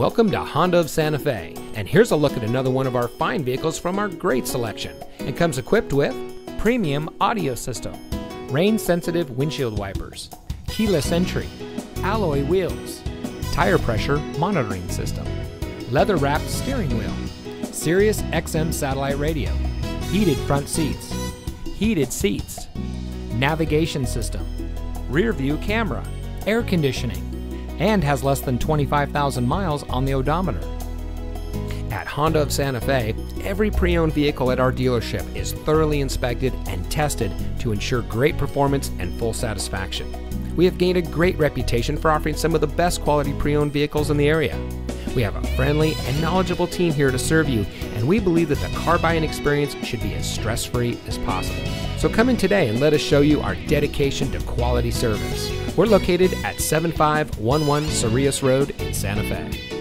Welcome to Honda of Santa Fe, and here's a look at another one of our fine vehicles from our great selection. It comes equipped with premium audio system, rain sensitive windshield wipers, keyless entry, alloy wheels, tire pressure monitoring system, leather wrapped steering wheel, Sirius XM satellite radio, heated front seats, heated seats, navigation system, rear view camera, air conditioning, and has less than 25,000 miles on the odometer. At Honda of Santa Fe, every pre owned vehicle at our dealership is thoroughly inspected and tested to ensure great performance and full satisfaction. We have gained a great reputation for offering some of the best quality pre owned vehicles in the area. We have a friendly and knowledgeable team here to serve you, and we believe that the car buying experience should be as stress free as possible. So come in today and let us show you our dedication to quality service. We're located at 7511 Cerrillos Road in Santa Fe.